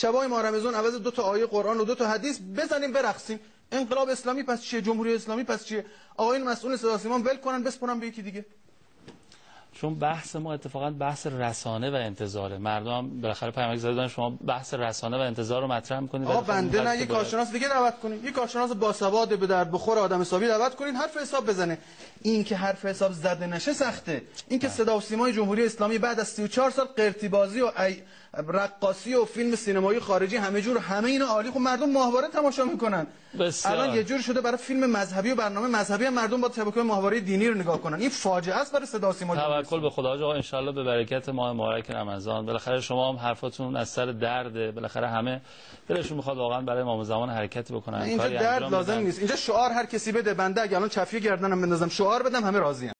شبای ماه رمضان عوض دو تا آیه قرآن و دو تا حدیث بزنیم برقصیم. انقلاب اسلامی پس چیه؟ جمهوری اسلامی پس چیه؟ آقایون مسئول صدا سیما ول کنن بسپرن به یکی دیگه. چون بحث ما اتفاقا بحث رسانه و انتظاره. مردم بالاخره پیامک زدن شما بحث رسانه و انتظار رو مطرح می‌کنید. آقا بنده نه یک کارشناس دیگه دعوت کنین یک کارشناس باسواد به درد بخور آدم حسابی دعوت کنین حرف حساب بزنه. این که حرف حساب زده نشه سخته. این که صدا و سیمای جمهوری اسلامی بعد از 34 سال قرتی بازی و ای... رقاصی و فیلم سینمایی خارجی همه جور همه اینا عالی. خب مردم ماهواره تماشا می‌کنن. بسیار. الان یه جور شده برای فیلم مذهبی و برنامه مذهبی هم مردم با شبکه‌های ماهواره دینی رو نگاه کنن. این فاجعه است برای صدا سیما جمهوری توکل به خدا آقا انشالله به برکت ماه مبارک رمضان. بالاخره شما هم حرفاتون از سر درده بالاخره همه دلشون می‌خواد واقعا برای امام زمان حرکتی بکنن. اینجا درد لازم. نیست. اینجا شعار هر کسی بده بنده اگه الان چفیه گردنم بندازم. شعار بدم همه راضی‌ان